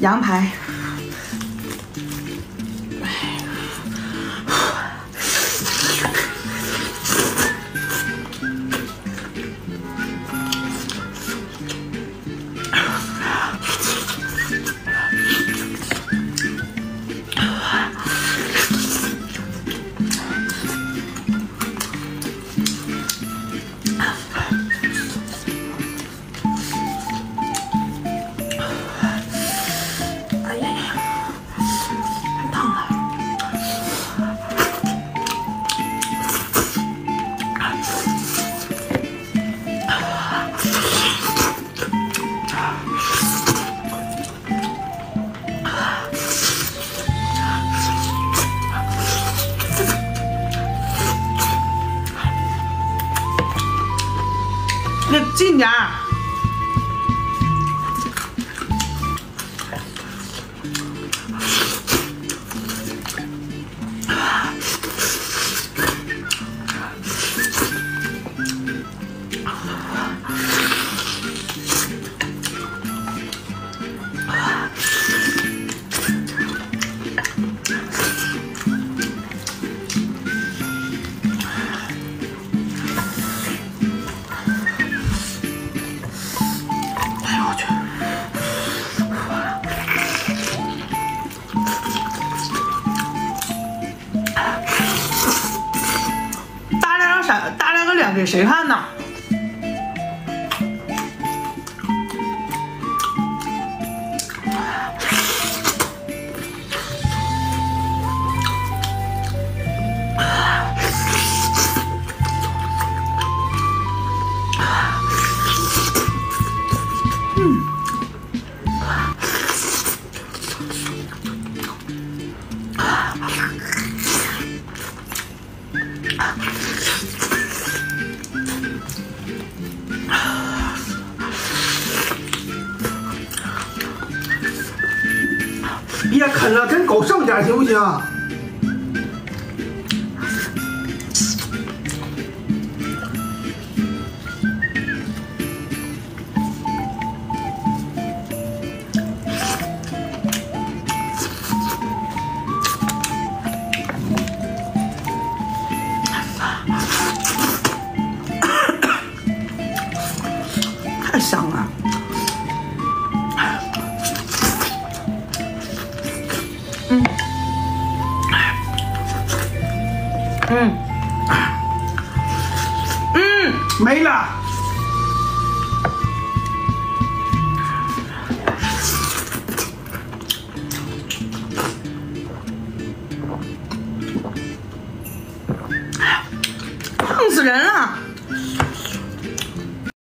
羊排。那近点儿。啥？大亮个脸给谁看呢？别啃了，跟狗剩点行不行？太香了！嗯，嗯，嗯没了。烫死人了！